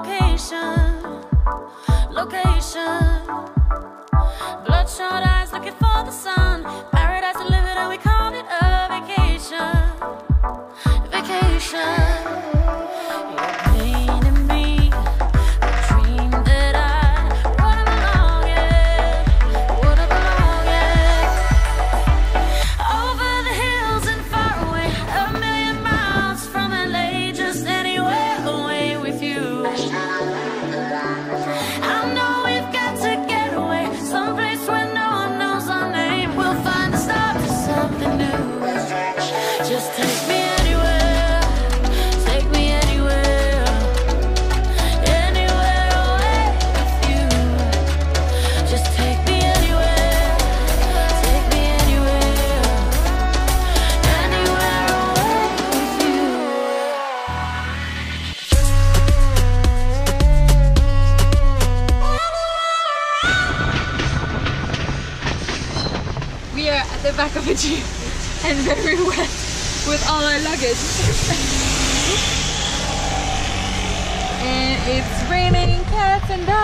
location, location. at the back of a jeep and very wet with all our luggage. and it's raining cats and dogs.